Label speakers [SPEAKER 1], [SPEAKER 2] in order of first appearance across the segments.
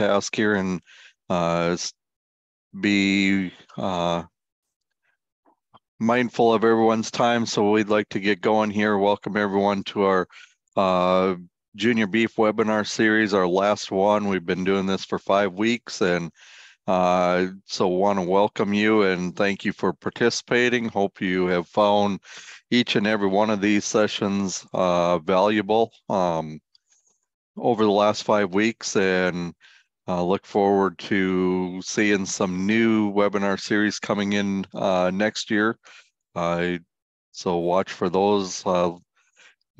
[SPEAKER 1] task here and uh, be uh, mindful of everyone's time. So we'd like to get going here. Welcome everyone to our uh, Junior Beef webinar series, our last one. We've been doing this for five weeks and uh, so want to welcome you and thank you for participating. Hope you have found each and every one of these sessions uh, valuable um, over the last five weeks and uh, look forward to seeing some new webinar series coming in uh, next year. so watch for those uh,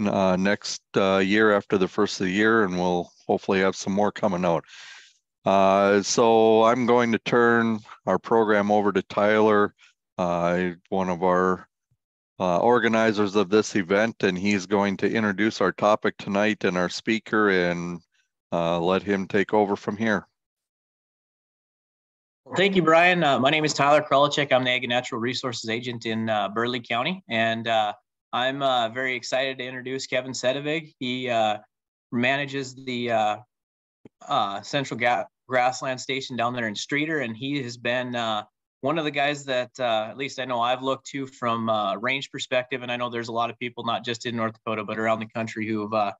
[SPEAKER 1] uh, next year after the first of the year and we'll hopefully have some more coming out. Uh, so I'm going to turn our program over to Tyler, uh, one of our uh, organizers of this event, and he's going to introduce our topic tonight and our speaker and uh, let him take over from here.
[SPEAKER 2] Thank you, Brian. Uh, my name is Tyler Krolichek. I'm the Ag and Natural Resources Agent in Burleigh County, and I'm very excited to introduce Kevin Sedivec. He manages the uh, Central Ga- Grassland Station down there in Streeter, and he has been uh, one of the guys that uh, at least I know I've looked to from uh, range perspective, and I know there's a lot of people not just in North Dakota but around the country who have uh,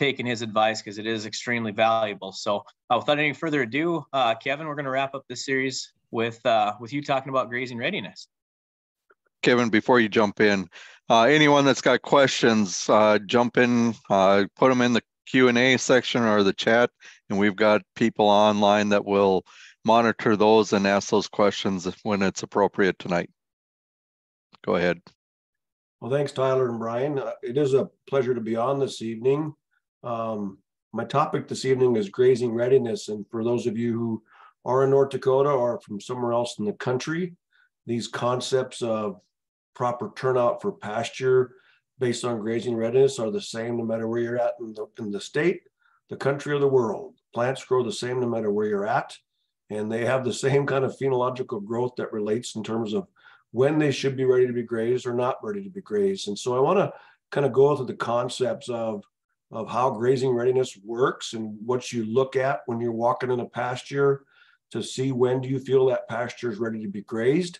[SPEAKER 2] taken his advice because it is extremely valuable. So, uh, without any further ado, uh, Kevin, we're going to wrap up this series with uh, with you talking about grazing readiness.
[SPEAKER 1] Kevin, before you jump in, uh, anyone that's got questions, uh, jump in, uh, put them in the Q&A section or the chat, and we've got people online that will monitor those and ask those questions when it's appropriate tonight. Go ahead.
[SPEAKER 3] Well, thanks, Tyler and Brian. Uh, it is a pleasure to be on this evening. Um, my topic this evening is grazing readiness. And for those of you who are in North Dakota or from somewhere else in the country, these concepts of proper turnout for pasture, based on grazing readiness are the same no matter where you're at in the, in the state, the country, or the world. Plants grow the same no matter where you're at, and they have the same kind of phenological growth that relates in terms of when they should be ready to be grazed or not ready to be grazed. And so I want to kind of go through the concepts of of how grazing readiness works and what you look at when you're walking in a pasture to see when do you feel that pasture is ready to be grazed.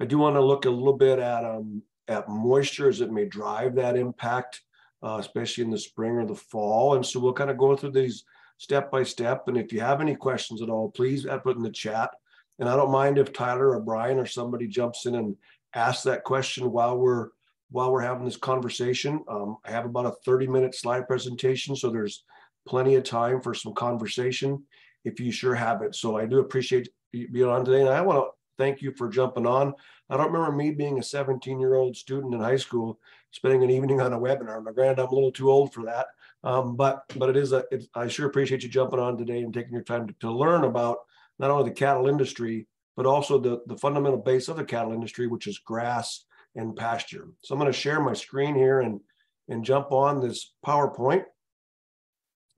[SPEAKER 3] I do want to look a little bit at um, at moisture as it may drive that impact, uh, especially in the spring or the fall. And so we'll kind of go through these step by step. And if you have any questions at all, please put in the chat. And I don't mind if Tyler or Brian or somebody jumps in and asks that question while we're while we're having this conversation. Um, I have about a 30 minute slide presentation, so there's plenty of time for some conversation if you sure have it. So I do appreciate you being on today. And I want to thank you for jumping on. I don't remember me being a 17 year old student in high school, spending an evening on a webinar. Now, granted, I'm a little too old for that, um, but but it is a. I sure appreciate you jumping on today and taking your time to, to learn about not only the cattle industry but also the the fundamental base of the cattle industry, which is grass and pasture. So I'm going to share my screen here and and jump on this PowerPoint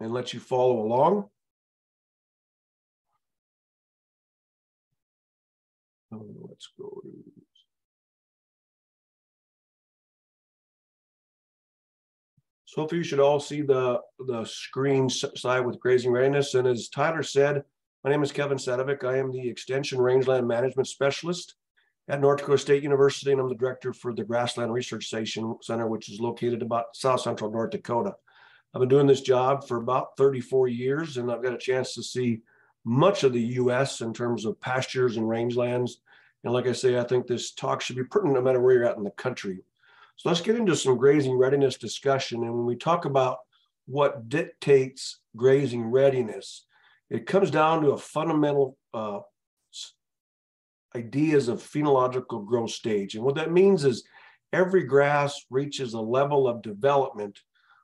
[SPEAKER 3] and let you follow along. Oh, let's go So hopefully you should all see the, the screen side with grazing readiness. And as Tyler said, my name is Kevin Sedivec. I am the Extension Rangeland Management Specialist at North Dakota State University, and I'm the director for the Grassland Research Station Center, which is located about south central North Dakota. I've been doing this job for about 34 years, and I've got a chance to see much of the U.S. in terms of pastures and rangelands. And like I say, I think this talk should be pertinent no matter where you're at in the country. So let's get into some grazing readiness discussion. And when we talk about what dictates grazing readiness, it comes down to a fundamental uh, ideas of phenological growth stage. And what that means is every grass reaches a level of development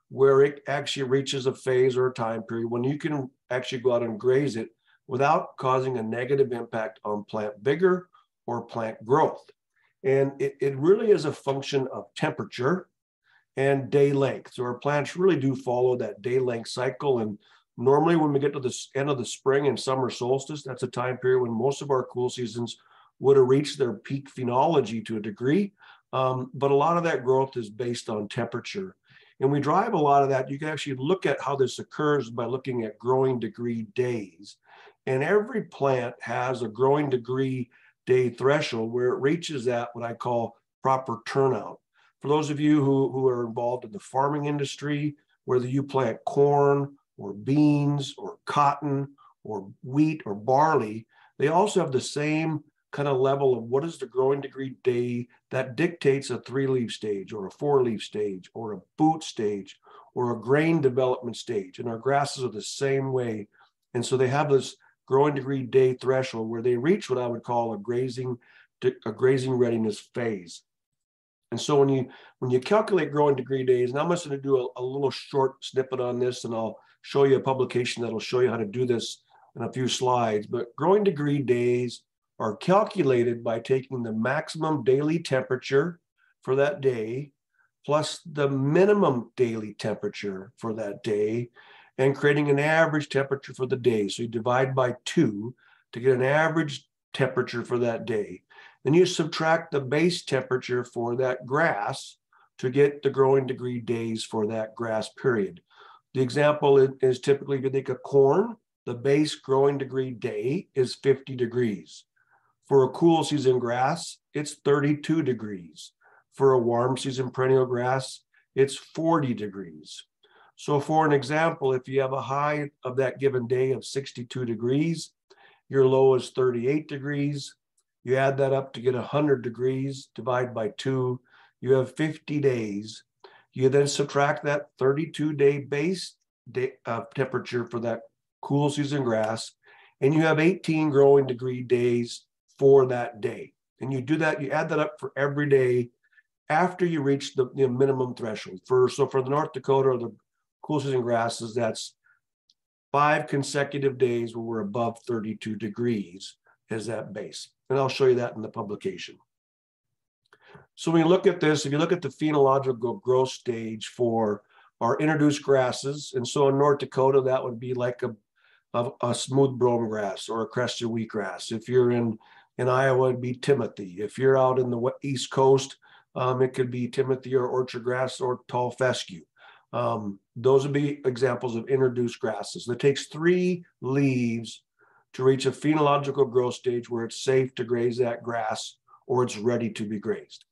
[SPEAKER 3] where it actually reaches a phase or a time period when you can actually go out and graze it without causing a negative impact on plant vigor or plant growth. And it, it really is a function of temperature and day length. So our plants really do follow that day length cycle. And normally when we get to the end of the spring and summer solstice, that's a time period when most of our cool seasons would have reached their peak phenology to a degree. Um, but a lot of that growth is based on temperature. And we drive a lot of that. You can actually look at how this occurs by looking at growing degree days. And every plant has a growing degree day threshold where it reaches that what I call proper turnout. For those of you who, who are involved in the farming industry, whether you plant corn or beans or cotton or wheat or barley, they also have the same kind of level of what is the growing degree day that dictates a three leaf stage or a four leaf stage or a boot stage or a grain development stage. And our grasses are the same way. And so they have this growing degree day threshold where they reach what I would call a grazing a grazing readiness phase. And so when you when you calculate growing degree days, and I'm just going to do a, a little short snippet on this, and I'll show you a publication that'll show you how to do this in a few slides. But growing degree days are calculated by taking the maximum daily temperature for that day plus the minimum daily temperature for that day and creating an average temperature for the day. So you divide by two to get an average temperature for that day. Then you subtract the base temperature for that grass to get the growing degree days for that grass period. The example is typically if you think of corn, the base growing degree day is 50 degrees. For a cool season grass, it's 32 degrees. For a warm season perennial grass, it's 40 degrees. So for an example, if you have a high of that given day of 62 degrees, your low is 38 degrees. You add that up to get 100 degrees, divide by two, you have 50 days. You then subtract that 32 day base day, uh, temperature for that cool season grass, and you have 18 growing degree days for that day. And you do that, you add that up for every day after you reach the, the minimum threshold. For so for the North Dakota or the cool season grasses, that's five consecutive days where we're above 32 degrees as that base. And I'll show you that in the publication. So when you look at this, if you look at the phenological growth stage for our introduced grasses, and so in North Dakota, that would be like a, a, a smooth brome grass or a crested wheatgrass. If you're in, in Iowa, it'd be Timothy. If you're out in the East Coast, um, it could be Timothy or orchard grass or tall fescue. Um, those would be examples of introduced grasses. It takes three leaves to reach a phenological growth stage where it's safe to graze that grass or it's ready to be grazed.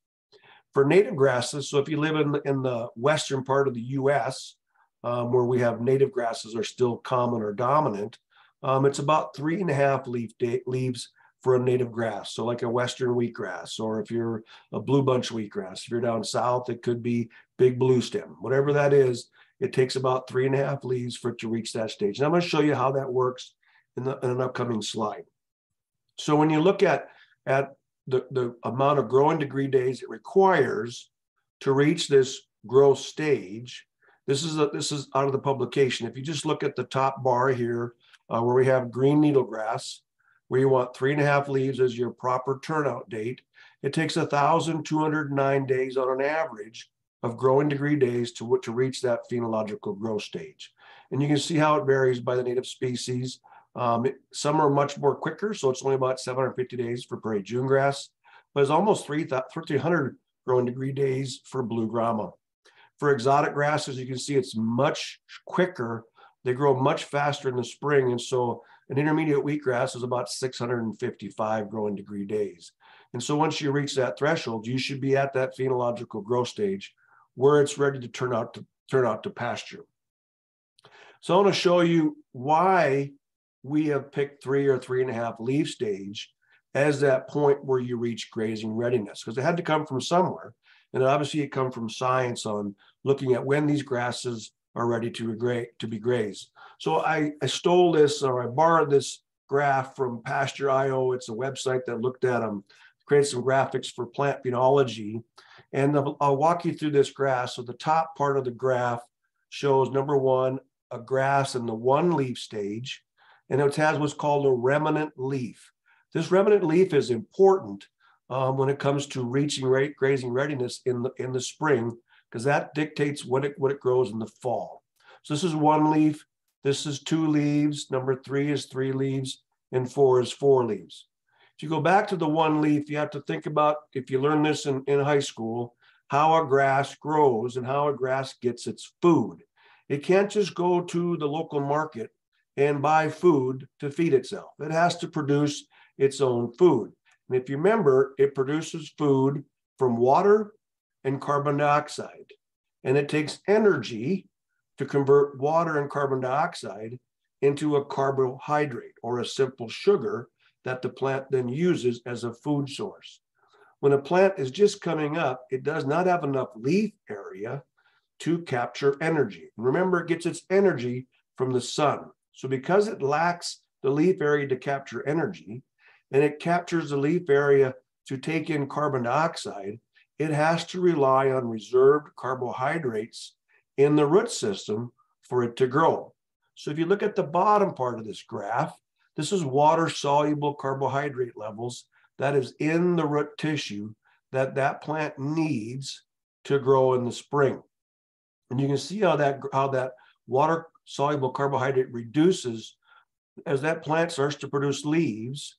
[SPEAKER 3] For native grasses, so if you live in the, in the western part of the US, um, where we have native grasses are still common or dominant, um, it's about three and a half leaf leaves for a native grass. So like a western wheatgrass, or if you're a blue bunch wheatgrass, if you're down south, it could be big blue stem. Whatever that is, it takes about three and a half leaves for it to reach that stage. And I'm going to show you how that works in, the, in an upcoming slide. So when you look at, at the, the amount of growing degree days it requires to reach this growth stage, this is, a, this is out of the publication. If you just look at the top bar here, uh, where we have green needlegrass, where you want three and a half leaves as your proper turnout date. It takes 1,209 days on an average of growing degree days to, to reach that phenological growth stage. And you can see how it varies by the native species. Um, some are much more quicker, so it's only about 750 days for prairie June grass, but it's almost 300 growing degree days for blue grama. For exotic grasses, you can see it's much quicker. They grow much faster in the spring, and so an intermediate wheatgrass is about 655 growing degree days. And so once you reach that threshold, you should be at that phenological growth stage where it's ready to turn out to turn out to pasture. So I want to show you why we have picked three or three and a half leaf stage as that point where you reach grazing readiness, because it had to come from somewhere. And obviously it come from science on looking at when these grasses are ready to, be grazed. So I, I stole this or I borrowed this graph from Pasture.io. It's a website that looked at them, created some graphics for plant phenology. And I'll walk you through this graph. So the top part of the graph shows number one, a grass in the one leaf stage, and it has what's called a remnant leaf. This remnant leaf is important um, when it comes to reaching grazing readiness in the in the spring because that dictates what it what it grows in the fall. So this is one leaf. This is two leaves. Number three is three leaves, and four is four leaves. If you go back to the one leaf, you have to think about, if you learn this in, in high school, how a grass grows and how a grass gets its food. It can't just go to the local market and buy food to feed itself. It has to produce its own food. And if you remember, it produces food from water and carbon dioxide. And it takes energy to convert water and carbon dioxide into a carbohydrate or a simple sugar that the plant then uses as a food source. When a plant is just coming up, it does not have enough leaf area to capture energy. Remember, it gets its energy from the sun. So because it lacks the leaf area to capture energy, and it captures the leaf area to take in carbon dioxide, it has to rely on reserved carbohydrates in the root system for it to grow. So if you look at the bottom part of this graph, this is water soluble carbohydrate levels that is in the root tissue that that plant needs to grow in the spring. And you can see how that how that water soluble carbohydrate reduces as that plant starts to produce leaves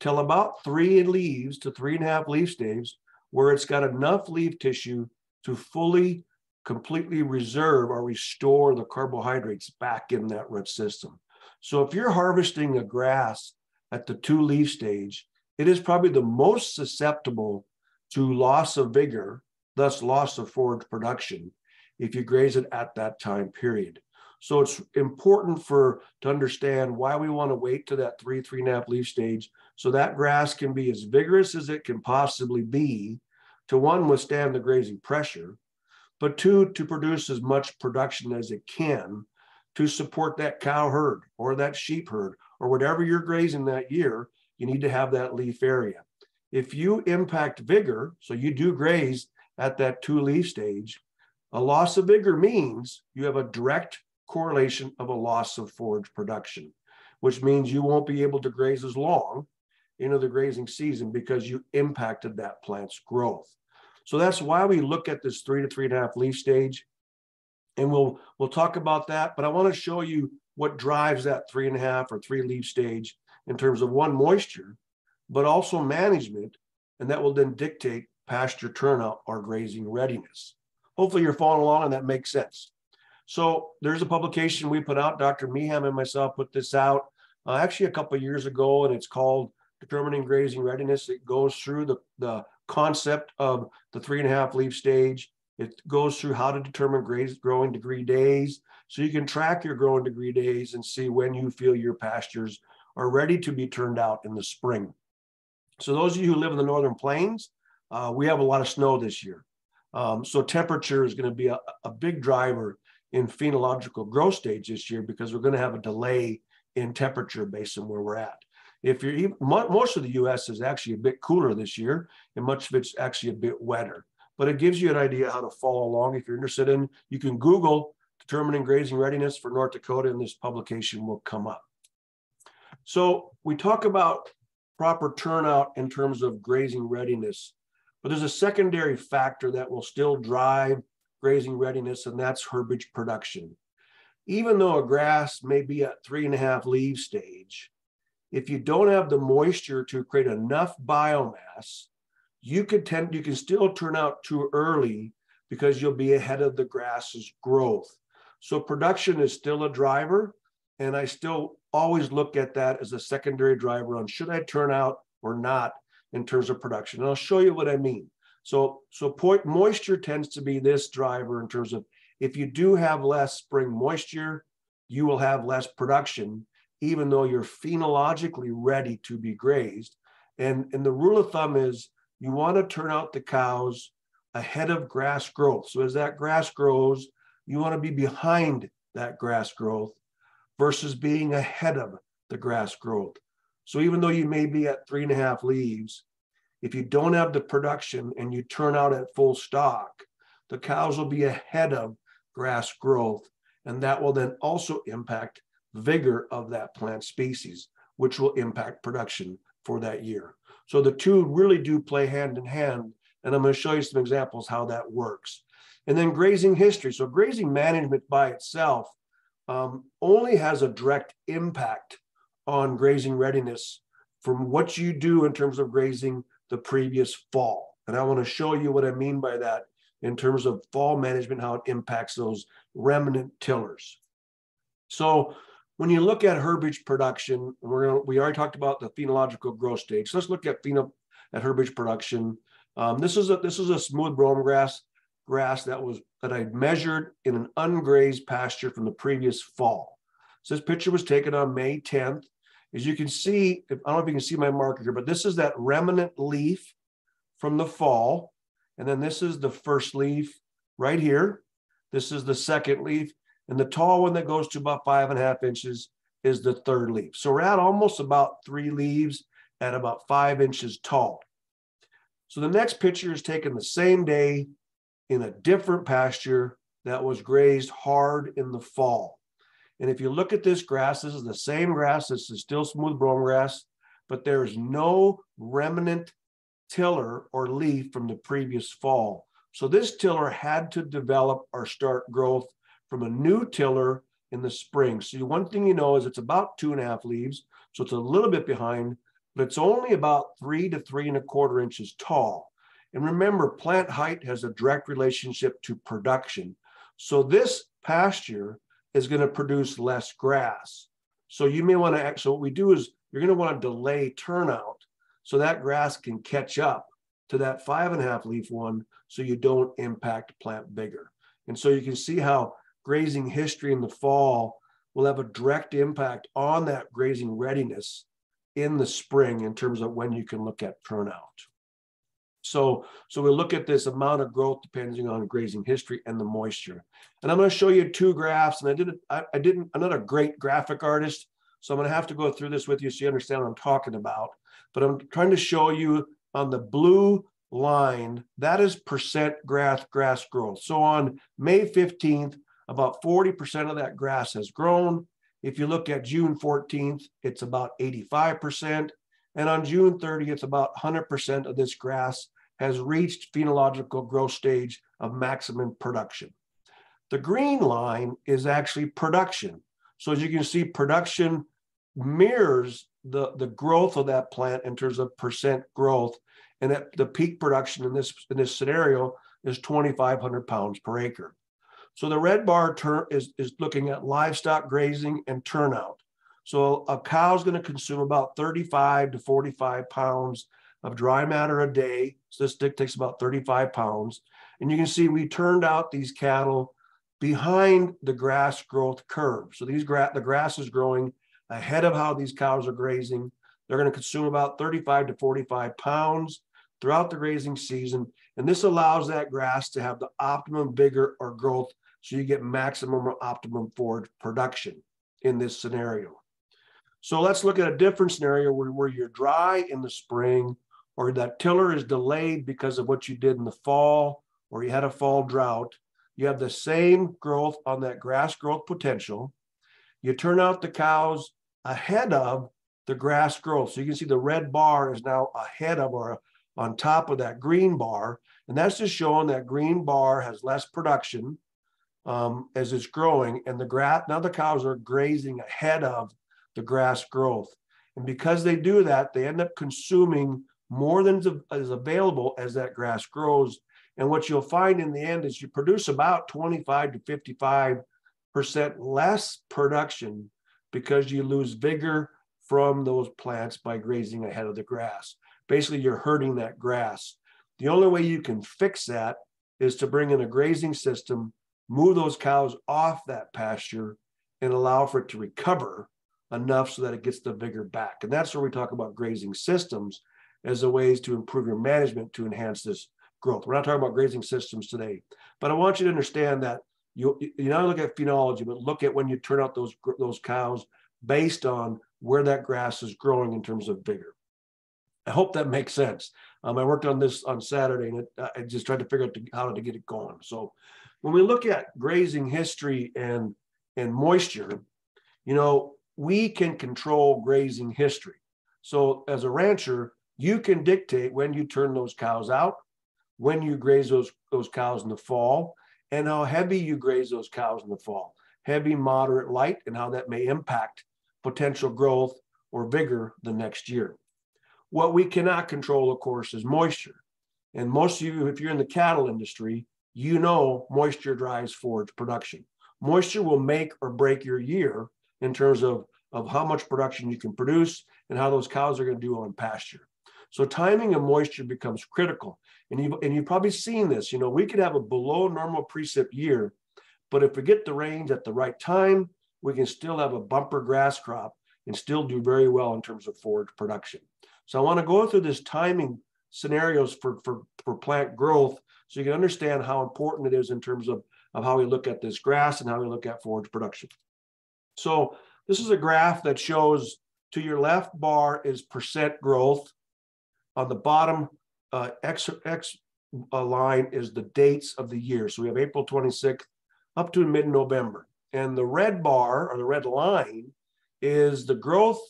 [SPEAKER 3] till about three leaves to three and a half leaf staves where it's got enough leaf tissue to fully completely reserve or restore the carbohydrates back in that root system. So if you're harvesting a grass at the two leaf stage, it is probably the most susceptible to loss of vigor, thus loss of forage production, if you graze it at that time period. So it's important for to understand why we want to wait to that three, three and a half leaf stage so that grass can be as vigorous as it can possibly be to one, withstand the grazing pressure, but two, to produce as much production as it can to support that cow herd or that sheep herd or whatever you're grazing that year, you need to have that leaf area. If you impact vigor, so you do graze at that two leaf stage, a loss of vigor means you have a direct correlation of a loss of forage production, which means you won't be able to graze as long into the grazing season because you impacted that plant's growth. So that's why we look at this three to three and a half leaf stage. And we'll we'll talk about that. But I want to show you what drives that three and a half or three leaf stage in terms of one moisture, but also management. And that will then dictate pasture turnout or grazing readiness. Hopefully you're following along and that makes sense. So there's a publication we put out, Dr. Meehan and myself put this out uh, actually a couple years ago, and it's called Determining Grazing Readiness. It goes through the, the concept of the three and a half leaf stage. It goes through how to determine growing degree days. So you can track your growing degree days and see when you feel your pastures are ready to be turned out in the spring. So those of you who live in the Northern Plains, uh, we have a lot of snow this year. Um, so temperature is going to be a, a big driver in phenological growth stage this year because we're going to have a delay in temperature based on where we're at. If you're even, most of the U.S. is actually a bit cooler this year, and much of it's actually a bit wetter. But it gives you an idea how to follow along. If you're interested in, you can Google determining grazing readiness for North Dakota, and this publication will come up. So we talk about proper turnout in terms of grazing readiness, but there's a secondary factor that will still drive grazing readiness, and that's herbage production. Even though a grass may be at three and a half leaf stage, if you don't have the moisture to create enough biomass, you could tend you can still turn out too early because you'll be ahead of the grass's growth. So production is still a driver, and I still always look at that as a secondary driver on should I turn out or not in terms of production. And I'll show you what I mean. So, so point, moisture tends to be this driver in terms of if you do have less spring moisture, you will have less production even though you're phenologically ready to be grazed. And, and the rule of thumb is you want to turn out the cows ahead of grass growth. So as that grass grows, you want to be behind that grass growth versus being ahead of the grass growth. So even though you may be at three and a half leaves, if you don't have the production and you turn out at full stock, the cows will be ahead of grass growth. And that will then also impact vigor of that plant species, which will impact production for that year. So the two really do play hand in hand. And I'm going to show you some examples how that works. And then grazing history. So grazing management by itself um, only has a direct impact on grazing readiness from what you do in terms of grazing the previous fall. And I want to show you what I mean by that in terms of fall management, how it impacts those remnant tillers. So when you look at herbage production, we're gonna, we already talked about the phenological growth stage. So let's look at pheno at herbage production. Um, this is a this is a smooth brome grass grass that was that I measured in an ungrazed pasture from the previous fall. So this picture was taken on May 10th. As you can see, I don't know if you can see my marker here, but this is that remnant leaf from the fall. And then this is the first leaf right here. This is the second leaf. And the tall one that goes to about five and a half inches is the third leaf. So we're at almost about three leaves at about five inches tall. So the next picture is taken the same day in a different pasture that was grazed hard in the fall. And if you look at this grass, this is the same grass. This is still smooth brome grass, but there's no remnant tiller or leaf from the previous fall. So this tiller had to develop or start growth from a new tiller in the spring. So one thing you know is it's about two and a half leaves. So it's a little bit behind, but it's only about three to three and a quarter inches tall. And remember, plant height has a direct relationship to production. So this pasture is going to produce less grass. So you may want to, so what we do is you're going to want to delay turnout so that grass can catch up to that five and a half leaf one so you don't impact plant vigor. And so you can see how grazing history in the fall will have a direct impact on that grazing readiness in the spring in terms of when you can look at turnout. So, so we'll look at this amount of growth depending on grazing history and the moisture. And I'm going to show you two graphs. And I did I, I didn't. I'm not a great graphic artist, so I'm going to have to go through this with you so you understand what I'm talking about. But I'm trying to show you on the blue line that is percent grass grass growth. So on May 15th, about 40% of that grass has grown. If you look at June 14th, it's about 85%. And on June 30th, about 100% of this grass has reached phenological growth stage of maximum production. The green line is actually production. So as you can see, production mirrors the, the growth of that plant in terms of percent growth. And that the peak production in this, in this scenario is 2,500 pounds per acre. So the red bar is, is looking at livestock grazing and turnout. So a cow is going to consume about 35 to 45 pounds of dry matter a day. So this stick takes about 35 pounds. And you can see we turned out these cattle behind the grass growth curve. So these gra- the grass is growing ahead of how these cows are grazing. They're going to consume about 35 to 45 pounds throughout the grazing season. And this allows that grass to have the optimum vigor or growth so you get maximum or optimum forage production in this scenario. So let's look at a different scenario where, where you're dry in the spring or that tiller is delayed because of what you did in the fall or you had a fall drought. You have the same growth on that grass growth potential. You turn out the cows ahead of the grass growth. So you can see the red bar is now ahead of or on top of that green bar. And that's just showing that green bar has less production um, as it's growing. And the grass, now the cows are grazing ahead of the grass growth. And because they do that, they end up consuming more than is available as that grass grows. And what you'll find in the end is you produce about 25 to 55 percent less production because you lose vigor from those plants by grazing ahead of the grass. Basically, you're hurting that grass. The only way you can fix that is to bring in a grazing system, move those cows off that pasture, and allow for it to recover enough so that it gets the vigor back. And that's where we talk about grazing systems as a ways to improve your management to enhance this growth. We're not talking about grazing systems today, but I want you to understand that you you not look at phenology, but look at when you turn out those those cows based on where that grass is growing in terms of vigor. I hope that makes sense. Um, I worked on this on Saturday, and it, I just tried to figure out to, how to get it going. So, when we look at grazing history and and moisture, you know, we can control grazing history. So as a rancher, you can dictate when you turn those cows out, when you graze those, those cows in the fall, and how heavy you graze those cows in the fall. Heavy, moderate, light, and how that may impact potential growth or vigor the next year. What we cannot control, of course, is moisture. And most of you, if you're in the cattle industry, you know moisture drives forage production. Moisture will make or break your year in terms of, of how much production you can produce and how those cows are going to do on pasture. So timing of moisture becomes critical. And you've, and you've probably seen this, you know, we could have a below normal precip year, but if we get the rains at the right time, we can still have a bumper grass crop and still do very well in terms of forage production. So I want to go through this timing scenarios for, for, for plant growth so you can understand how important it is in terms of, of how we look at this grass and how we look at forage production. So this is a graph that shows to your left bar is percent growth. On the bottom uh, X, X uh, line is the dates of the year. So we have April 26th up to mid-November. And the red bar or the red line is the growth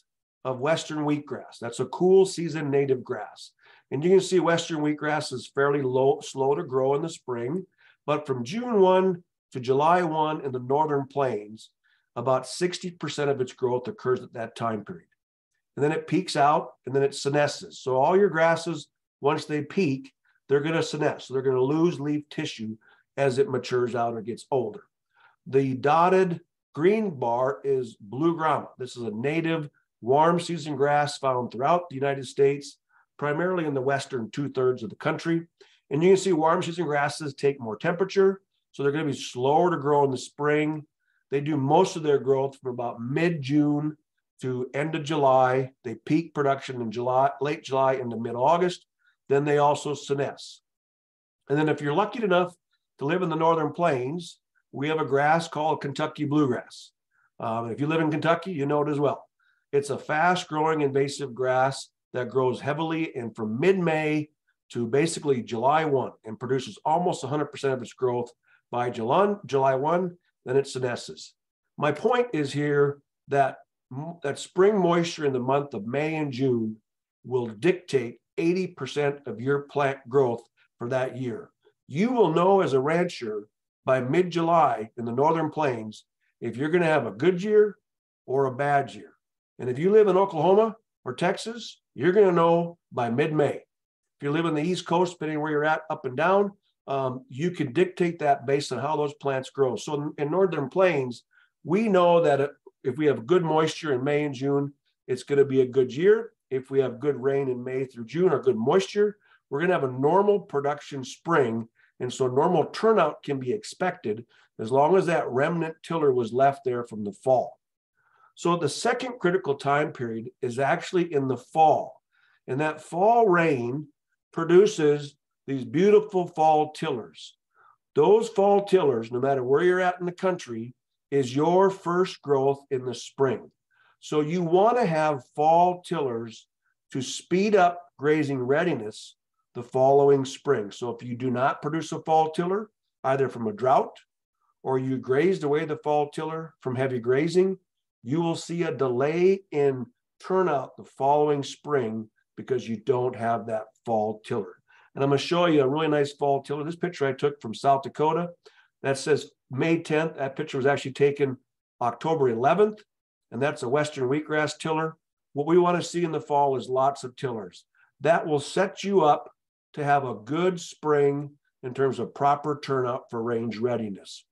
[SPEAKER 3] of Western wheatgrass. That's a cool season native grass. And you can see Western wheatgrass is fairly low, slow to grow in the spring, but from June 1 to July 1 in the northern plains, about 60% of its growth occurs at that time period. And then it peaks out and then it senesces. So all your grasses, once they peak, they're going to senesce. So they're going to lose leaf tissue as it matures out or gets older. The dotted green bar is blue grama. This is a native warm season grass found throughout the United States, primarily in the western two thirds of the country. And you can see warm season grasses take more temperature, so they're going to be slower to grow in the spring. They do most of their growth from about mid June to end of July. They peak production in July, late July into mid August. Then they also senesce. And then if you're lucky enough to live in the northern plains, we have a grass called Kentucky bluegrass. Um, if you live in Kentucky, you know it as well. It's a fast growing invasive grass that grows heavily and from mid May to basically July 1 and produces almost 100% of its growth by July, July 1, then it senesces. My point is here that, that spring moisture in the month of May and June will dictate 80% of your plant growth for that year. You will know as a rancher by mid July in the northern plains if you're going to have a good year or a bad year. And if you live in Oklahoma or Texas, you're going to know by mid May. If you live on the East Coast, depending where you're at, up and down, um, you can dictate that based on how those plants grow. So in, in northern plains, we know that if we have good moisture in May and June, it's going to be a good year. If we have good rain in May through June or good moisture, we're going to have a normal production spring. And so normal turnout can be expected as long as that remnant tiller was left there from the fall. So the second critical time period is actually in the fall. And that fall rain produces these beautiful fall tillers. Those fall tillers, no matter where you're at in the country, is your first growth in the spring. So you want to have fall tillers to speed up grazing readiness the following spring. So if you do not produce a fall tiller, either from a drought or you grazed away the fall tiller from heavy grazing, you will see a delay in turnout the following spring because you don't have that fall tiller. And I'm going to show you a really nice fall tiller. This picture I took from South Dakota that says May 10th. That picture was actually taken October 11th, and that's a Western wheatgrass tiller. What we want to see in the fall is lots of tillers. That will set you up to have a good spring in terms of proper turnout for range readiness.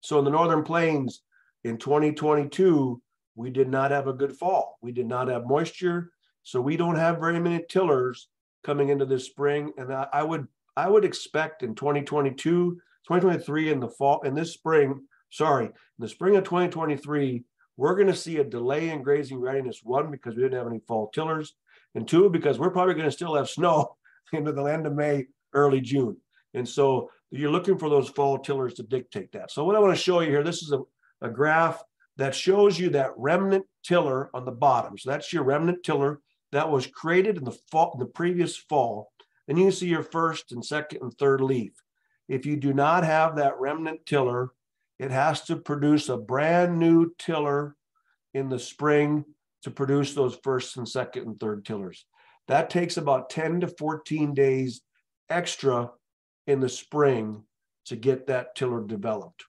[SPEAKER 3] So in the Northern Plains, in 2022, we did not have a good fall. We did not have moisture. So we don't have very many tillers coming into this spring. And I, I would I would expect in 2022, 2023 in the fall, in this spring, sorry, in the spring of 2023, we're going to see a delay in grazing readiness. One, because we didn't have any fall tillers, and two, because we're probably going to still have snow into the end of May, early June. And so you're looking for those fall tillers to dictate that. So what I want to show you here, this is a a graph that shows you that remnant tiller on the bottom. So that's your remnant tiller that was created in the fall, the previous fall. And you see your first and second and third leaf. If you do not have that remnant tiller, it has to produce a brand new tiller in the spring to produce those first and second and third tillers. That takes about 10 to 14 days extra in the spring to get that tiller developed.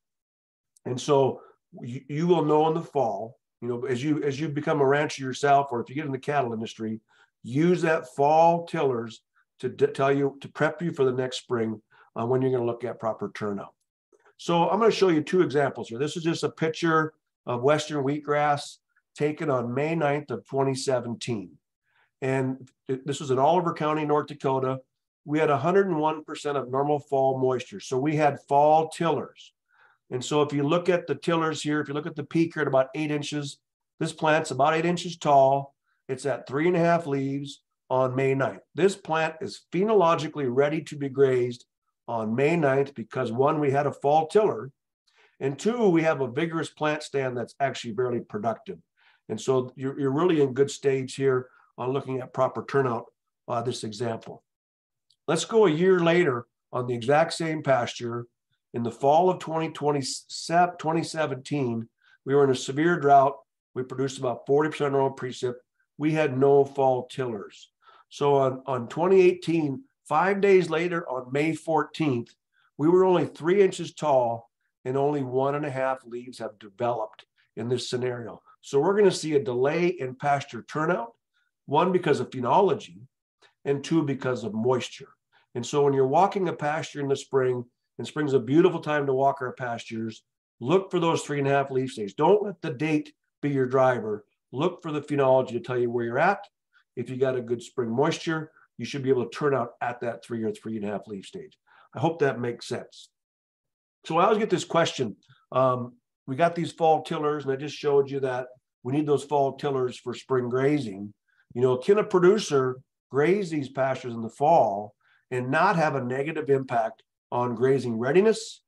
[SPEAKER 3] And so you, you will know in the fall, you know, as you as you become a rancher yourself, or if you get in the cattle industry, use that fall tillers to tell you to prep you for the next spring uh, when you're going to look at proper turnout. So I'm going to show you two examples here. This is just a picture of Western wheatgrass taken on May 9th of 2017. And this was in Oliver County, North Dakota. We had 101% of normal fall moisture. So we had fall tillers. And so if you look at the tillers here, if you look at the peak here at about eight inches, this plant's about eight inches tall. It's at three and a half leaves on May 9th. This plant is phenologically ready to be grazed on May 9th because one, we had a fall tiller, and two, we have a vigorous plant stand that's actually barely productive. And so you're, you're really in good stage here on looking at proper turnout uh, this example. Let's go a year later on the exact same pasture. In the fall of 2020, 2017, we were in a severe drought. We produced about 40% normal precip. We had no fall tillers. So on, on 2018, five days later on May 14th, we were only three inches tall and only one and a half leaves have developed in this scenario. So we're going to see a delay in pasture turnout, one because of phenology, and two because of moisture. And so when you're walking a pasture in the spring, and spring's a beautiful time to walk our pastures, look for those three and a half leaf stage. Don't let the date be your driver. Look for the phenology to tell you where you're at. If you got a good spring moisture, you should be able to turn out at that three or three and a half leaf stage. I hope that makes sense. So I always get this question. Um, we got these fall tillers, and I just showed you that we need those fall tillers for spring grazing. You know, can a producer graze these pastures in the fall and not have a negative impact on grazing readiness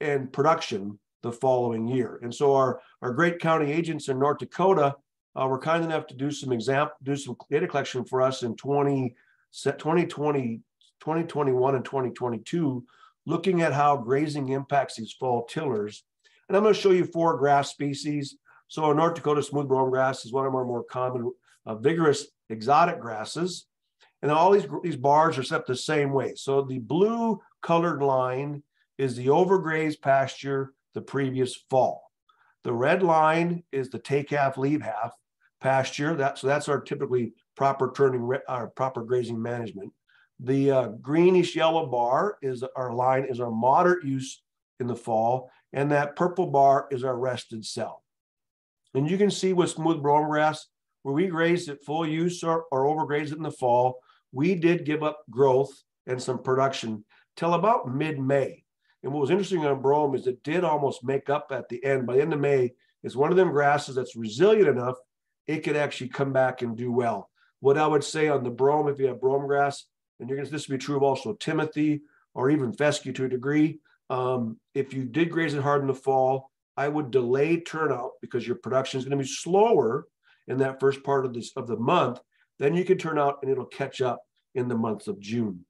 [SPEAKER 3] and production the following year? And so our, our great county agents in North Dakota uh, were kind enough to do some example, do some data collection for us in 20, 2020, 2021 and 2022, looking at how grazing impacts these fall tillers. And I'm going to show you four grass species. So North Dakota smooth brome grass is one of our more common uh, vigorous exotic grasses. And all these, these bars are set the same way. So the blue colored line is the overgrazed pasture the previous fall. The red line is the take half, leave half pasture. That, so that's our typically proper turning, our proper grazing management. The uh, greenish yellow bar is our line is our moderate use in the fall, and that purple bar is our rested cell. And you can see with smooth brome grass, where we graze at full use or, or overgrazed it in the fall, we did give up growth and some production till about mid-May. And what was interesting on brome is it did almost make up at the end. By the end of May, it's one of them grasses that's resilient enough, it could actually come back and do well. What I would say on the brome, if you have brome grass, and you're going to this would be true of also Timothy or even fescue to a degree. Um, if you did graze it hard in the fall, I would delay turnout because your production is going to be slower in that first part of this of the month. Then you can turn out and it'll catch up in the month of June.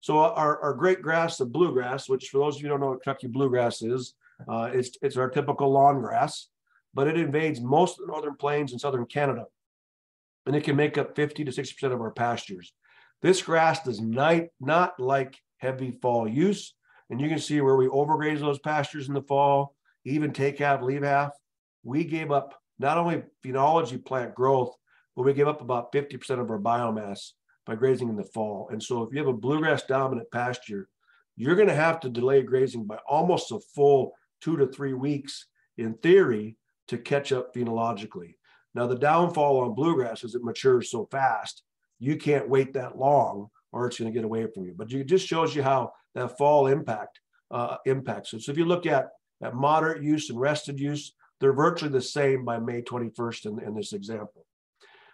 [SPEAKER 3] So our, our great grass, the bluegrass, which for those of you who don't know what Kentucky bluegrass is, uh, it's, it's our typical lawn grass, but it invades most of the northern plains and southern Canada. And it can make up 50 to 60% of our pastures. This grass does not, not like heavy fall use. And you can see where we overgraze those pastures in the fall, even take half, leave half. We gave up not only phenology plant growth, but we give up about 50% of our biomass by grazing in the fall. And so if you have a bluegrass dominant pasture, you're going to have to delay grazing by almost a full two to three weeks in theory to catch up phenologically. Now, the downfall on bluegrass is it matures so fast you can't wait that long or it's going to get away from you. But it just shows you how that fall impact uh, impacts it. So if you look at, at moderate use and rested use, they're virtually the same by May 21st in, in this example.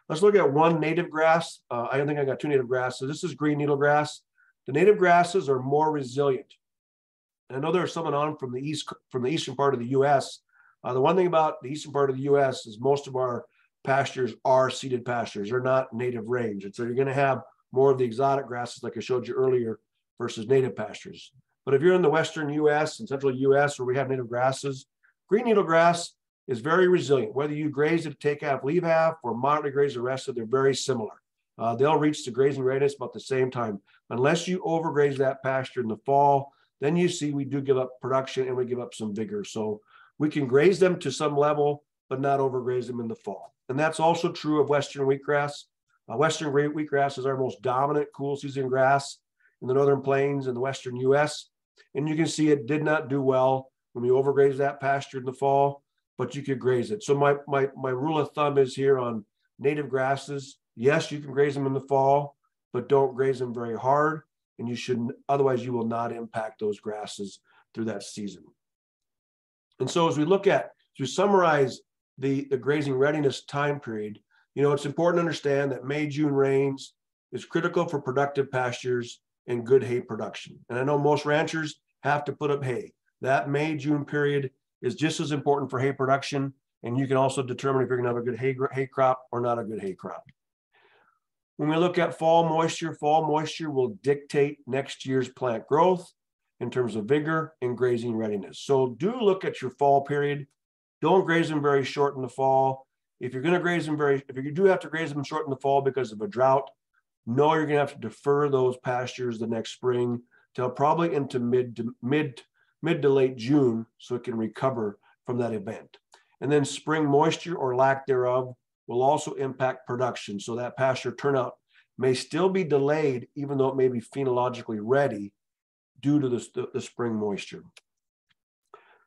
[SPEAKER 3] Let's look at one native grass. Uh, I think I got two native grasses. This is green needle grass. The native grasses are more resilient. I know there's someone on from the east from the eastern part of the U.S. Uh, the one thing about the eastern part of the U.S. is most of our pastures are seeded pastures. They're not native range. And so you're going to have more of the exotic grasses like I showed you earlier versus native pastures. But if you're in the Western US and central US where we have native grasses, green needle grass is very resilient. Whether you graze it, take half, leave half, or moderately graze the rest of, they're very similar. Uh, they'll reach the grazing readiness about the same time. Unless you overgraze that pasture in the fall, then you see we do give up production and we give up some vigor. So we can graze them to some level, but not overgraze them in the fall. And that's also true of Western wheatgrass. Uh, Western wheatgrass is our most dominant cool season grass in the Northern Plains and the Western US. And you can see it did not do well when we overgrazed that pasture in the fall. But you could graze it. So my my my rule of thumb is here on native grasses. Yes, you can graze them in the fall, but don't graze them very hard, and you shouldn't. otherwise you will not impact those grasses through that season. And so as we look at to summarize the the grazing readiness time period, you know it's important to understand that May June rains is critical for productive pastures and good hay production. And I know most ranchers have to put up hay. That May June period is just as important for hay production. And you can also determine if you're going to have a good hay, hay crop or not a good hay crop. When we look at fall moisture, fall moisture will dictate next year's plant growth in terms of vigor and grazing readiness. So do look at your fall period. Don't graze them very short in the fall. If you're going to graze them very, if you do have to graze them short in the fall because of a drought, know you're going to have to defer those pastures the next spring till probably into mid to mid mid to late June so it can recover from that event. And then spring moisture or lack thereof will also impact production. So that pasture turnout may still be delayed, even though it may be phenologically ready due to the, the, spring moisture.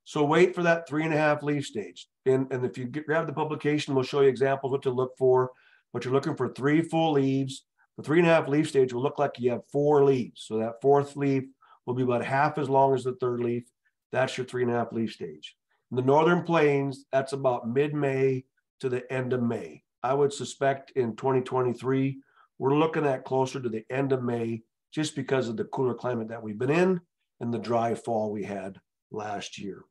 [SPEAKER 3] So wait for that three and a half leaf stage. And, and if you get, grab the publication, we'll show you examples what to look for. But you're looking for three full leaves. The three and a half leaf stage will look like you have four leaves. So that fourth leaf will be about half as long as the third leaf. That's your three and a half leaf stage. In the northern plains, that's about mid-May to the end of May. I would suspect in 2023, we're looking at closer to the end of May just because of the cooler climate that we've been in and the dry fall we had last year.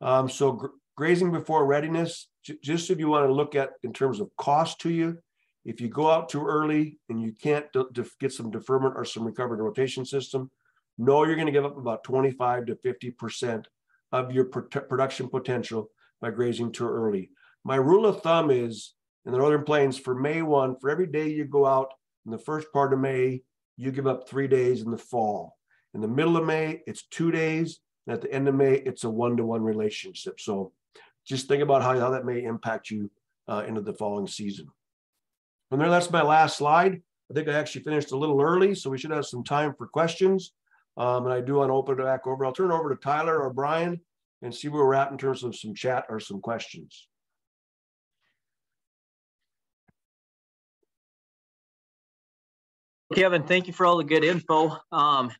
[SPEAKER 3] Um, so gr grazing before readiness, just if you want to look at in terms of cost to you, if you go out too early and you can't get some deferment or some recovered rotation system, know you're going to give up about 25 to 50% of your production potential by grazing too early. My rule of thumb is in the Northern Plains for May 1, for every day you go out in the first part of May, you give up three days in the fall. In the middle of May, it's two days. And at the end of May, it's a one to one relationship. So just think about how, how that may impact you uh, into the following season. And there, that's my last slide. I think I actually finished a little early, so we should have some time for questions. Um, and I do want to open it back over. I'll turn it over to Tyler or Brian and see where we're at in terms of some chat or some questions.
[SPEAKER 2] Kevin, thank you for all the good info. Um,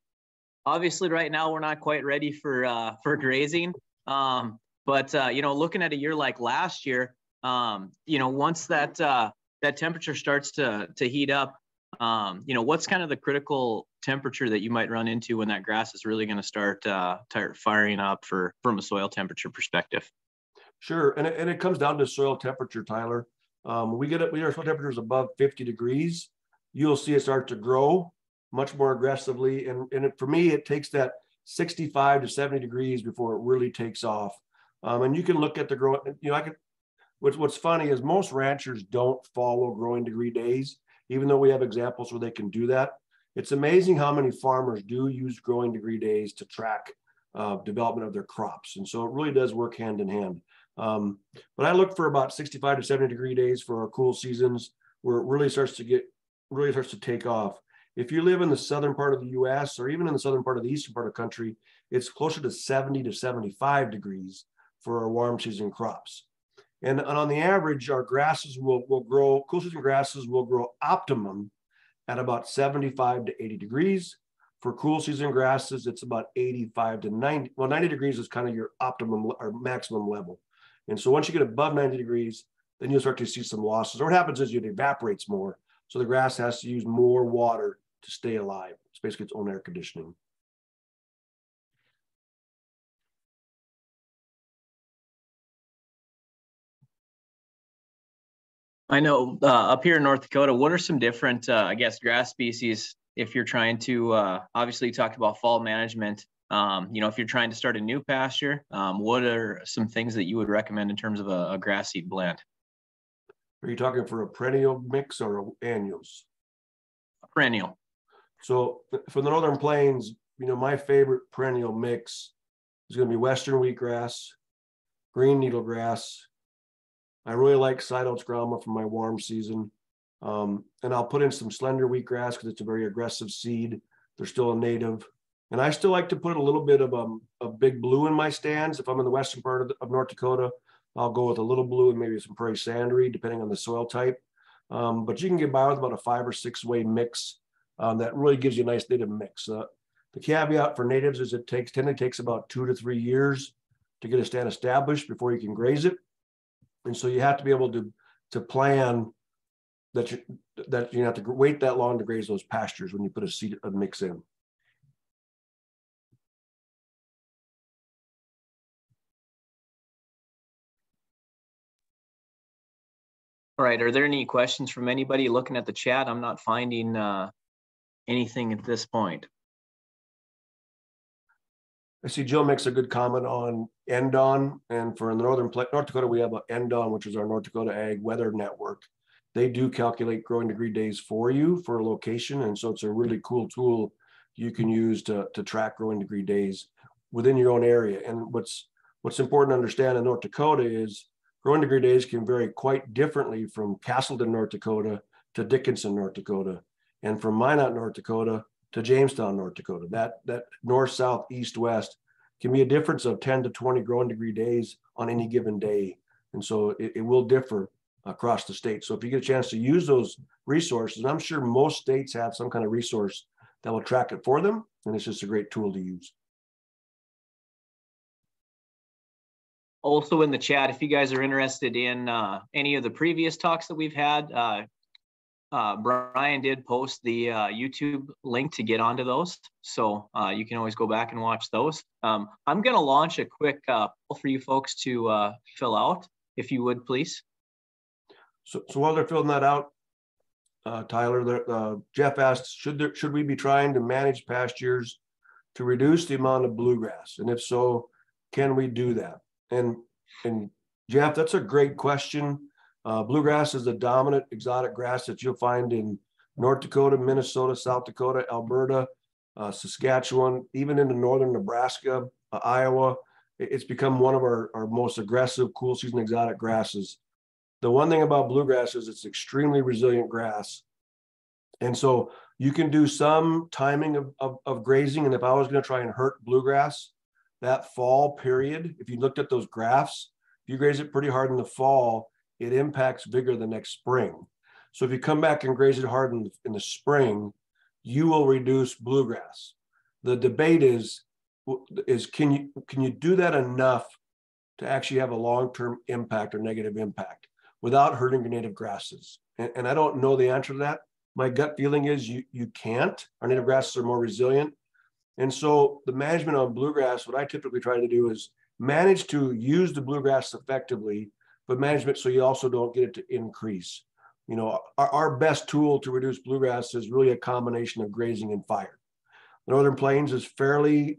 [SPEAKER 2] obviously, right now we're not quite ready for uh, for grazing, um, but uh, you know, looking at a year like last year, um, you know, once that uh, that temperature starts to to heat up, um, you know, what's kind of the critical temperature that you might run into when that grass is really going to start uh, firing up for from a soil temperature perspective?
[SPEAKER 3] Sure, and it, and it comes down to soil temperature, Tyler. Um, we get it. We our soil temperatures above 50 degrees. You'll see it start to grow much more aggressively, and and it, for me, it takes that 65 to 70 degrees before it really takes off. Um, and you can look at the growing. You know, I can. What's what's funny is most ranchers don't follow growing degree days even though we have examples where they can do that. It's amazing how many farmers do use growing degree days to track uh, development of their crops. And so it really does work hand in hand. Um, but I look for about 65 to 70 degree days for our cool seasons where it really starts to get, really starts to take off. If you live in the southern part of the US or even in the southern part of the eastern part of the country, it's closer to 70 to 75 degrees for our warm season crops. And, and on the average, our grasses will, will grow, cool season grasses will grow optimum at about 75 to 80 degrees. For cool season grasses, it's about 85 to 90. Well, 90 degrees is kind of your optimum or maximum level. And so once you get above 90 degrees, then you'll start to see some losses. Or what happens is it evaporates more. So the grass has to use more water to stay alive. It's basically its own air conditioning.
[SPEAKER 2] I know uh, up here in North Dakota, what are some different, uh, I guess, grass species if you're trying to, uh, obviously you talked about fall management. Um, you know, if you're trying to start a new pasture, um, what are some things that you would recommend in terms of a, a grass seed blend?
[SPEAKER 3] Are you talking for a perennial mix or annuals?
[SPEAKER 2] A perennial.
[SPEAKER 3] So for the Northern Plains, you know, my favorite perennial mix is going to be Western wheatgrass, green needlegrass, I really like side oats grama for my warm season. Um, and I'll put in some slender wheatgrass because it's a very aggressive seed. They're still a native. And I still like to put a little bit of um, a big blue in my stands. If I'm in the western part of, the, of North Dakota, I'll go with a little blue and maybe some prairie sandreed, depending on the soil type. Um, but you can get by with about a five or six way mix um, that really gives you a nice native mix. Uh, the caveat for natives is it takes tend to takes about two to three years to get a stand established before you can graze it, and so you have to be able to to plan that you that you have to wait that long to graze those pastures when you put a seed a mix in.
[SPEAKER 2] All right. Are there any questions from anybody looking at the chat? I'm not finding uh, anything at this point.
[SPEAKER 3] I see Jill makes a good comment on NDAWN, and for the northern North Dakota, we have a NDAWN, which is our North Dakota Ag Weather Network. They do calculate growing degree days for you for a location, and so it's a really cool tool you can use to, to track growing degree days within your own area. And what's what's important to understand in North Dakota is growing degree days can vary quite differently from Casselton, North Dakota to Dickinson, North Dakota, and from Minot, North Dakota to Jamestown, North Dakota. That that north, south, east, west can be a difference of 10 to 20 growing degree days on any given day. And so it, it will differ across the state. So if you get a chance to use those resources, I'm sure most states have some kind of resource that will track it for them. And it's just a great tool to use.
[SPEAKER 2] Also in the chat, if you guys are interested in uh, any of the previous talks that we've had, uh, uh, Brian did post the uh, YouTube link to get onto those. So uh, you can always go back and watch those. Um, I'm going to launch a quick uh, poll for you folks to uh, fill out, if you would, please.
[SPEAKER 3] So, so while they're filling that out, uh, Tyler, Jeff asked, should there, should we be trying to manage pastures to reduce the amount of bluegrass? And if so, can we do that? And, and Jeff, that's a great question. Uh, bluegrass is the dominant exotic grass that you'll find in North Dakota, Minnesota, South Dakota, Alberta, uh, Saskatchewan, even into northern Nebraska, uh, Iowa. It's become one of our, our most aggressive cool season exotic grasses. The one thing about bluegrass is it's extremely resilient grass. And so you can do some timing of, of, of grazing. And if I was going to try and hurt bluegrass, that fall period, if you looked at those graphs, if you graze it pretty hard in the fall, it impacts vigor the next spring. So if you come back and graze it hard in, in the spring, you will reduce bluegrass. The debate is, is can you can you do that enough to actually have a long-term impact or negative impact without hurting your native grasses? And, and I don't know the answer to that. My gut feeling is you you can't. Our native grasses are more resilient. And so the management on bluegrass, what I typically try to do is manage to use the bluegrass effectively but management so you also don't get it to increase. You know, our, our best tool to reduce bluegrass is really a combination of grazing and fire. The Northern Plains is fairly,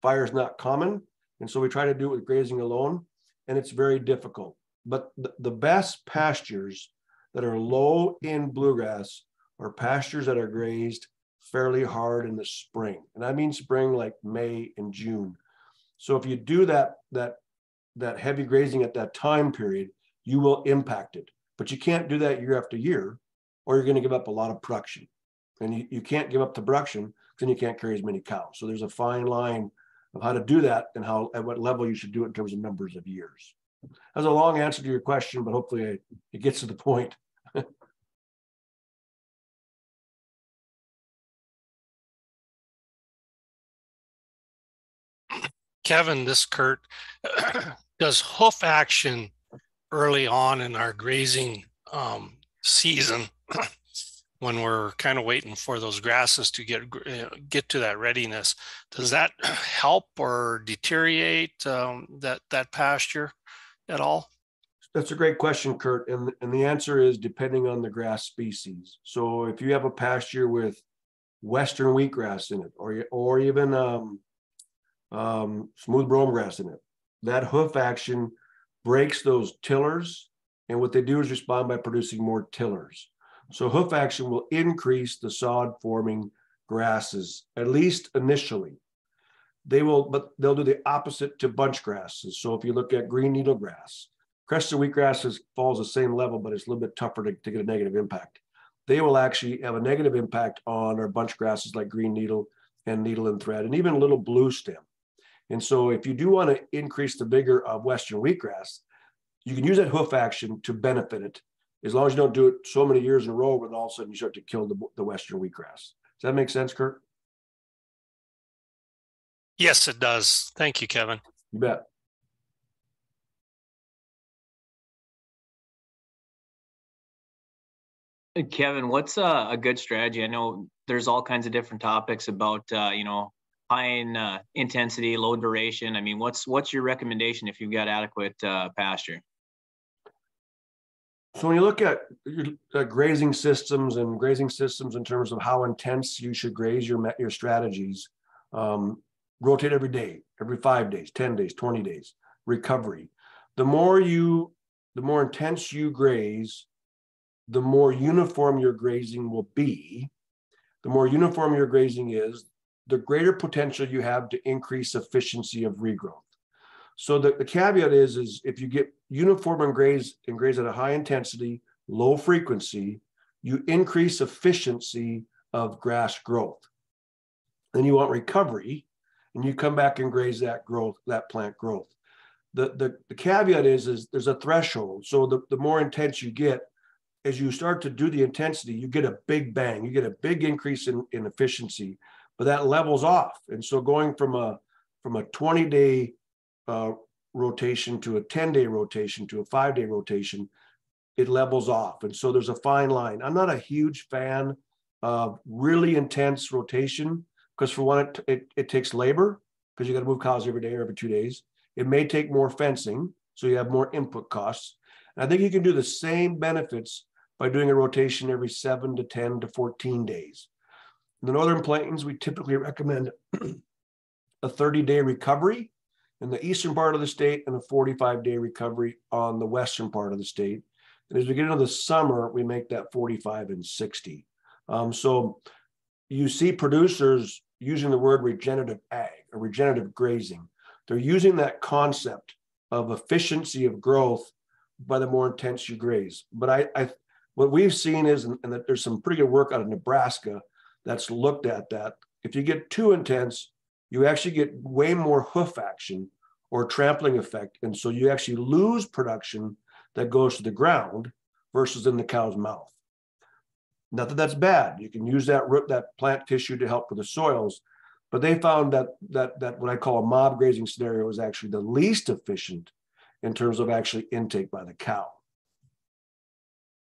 [SPEAKER 3] fire is not common. And so we try to do it with grazing alone, and it's very difficult. But the, the best pastures that are low in bluegrass are pastures that are grazed fairly hard in the spring. And I mean spring like May and June. So if you do that, that that heavy grazing at that time period, you will impact it. But you can't do that year after year, or you're going to give up a lot of production. And you, you can't give up the production then you can't carry as many cows. So there's a fine line of how to do that and how at what level you should do it in terms of numbers of years. That's a long answer to your question, but hopefully it gets to the point.
[SPEAKER 4] Kevin, this Kurt, does hoof action early on in our grazing um, season? When we're kind of waiting for those grasses to get uh, get to that readiness does that help or deteriorate um, that that pasture at all?
[SPEAKER 3] That's a great question kurt and, and the answer is depending on the grass species. So if you have a pasture with western wheatgrass in it or or even um, um, smooth brome grass in it that hoof action breaks those tillers. And what they do is respond by producing more tillers. So hoof action will increase the sod forming grasses, at least initially. They will, but they'll do the opposite to bunch grasses. So if you look at green needle grass, crested wheatgrass is, falls the same level, but it's a little bit tougher to, to get a negative impact. They will actually have a negative impact on our bunch grasses like green needle and needle and thread, and even a little blue stem. And so if you do want to increase the vigor of Western wheatgrass, you can use that hoof action to benefit it, as long as you don't do it so many years in a row, when all of a sudden you start to kill the, the Western wheatgrass. Does that make sense, Kurt?
[SPEAKER 4] Yes, it does. Thank you, Kevin.
[SPEAKER 3] You bet.
[SPEAKER 2] Kevin, what's a, a, good strategy? I know there's all kinds of different topics about uh, you know high in uh, intensity, low duration. I mean, what's what's your recommendation if you've got adequate uh, pasture?
[SPEAKER 3] So when you look at uh, grazing systems and grazing systems in terms of how intense you should graze your your strategies, um, rotate every day, every five days, ten days, twenty days. Recovery. The more you, the more intense you graze, the more uniform your grazing will be, the more uniform your grazing is, the greater potential you have to increase efficiency of regrowth. So the, the caveat is, is if you get uniform and graze and graze at a high intensity, low frequency, you increase efficiency of grass growth. Then you want recovery, and you come back and graze that growth, that plant growth. The, the, the caveat is, is there's a threshold. So the, the more intense you get, as you start to do the intensity, you get a big bang, you get a big increase in, in efficiency, but that levels off. And so going from a from a 20 day uh, rotation to a 10 day rotation to a five day rotation, it levels off. And so there's a fine line. I'm not a huge fan of really intense rotation because for one, it, it, it takes labor because you got to move cows every day or every two days. It may take more fencing, so you have more input costs. And I think you can do the same benefits by doing a rotation every seven to 10 to 14 days. In the Northern Plains, we typically recommend a 30 day recovery in the eastern part of the state and a 45 day recovery on the western part of the state. And as we get into the summer, we make that 45 and 60. Um, so you see producers using the word regenerative ag or regenerative grazing. They're using that concept of efficiency of growth by the more intense you graze. But I, I what we've seen is, and that there's some pretty good work out of Nebraska that's looked at that. If you get too intense, you actually get way more hoof action or trampling effect. And so you actually lose production that goes to the ground versus in the cow's mouth. Not that that's bad. You can use that root, that plant tissue to help with the soils, but they found that that that what I call a mob grazing scenario is actually the least efficient in terms of actually intake by the cow.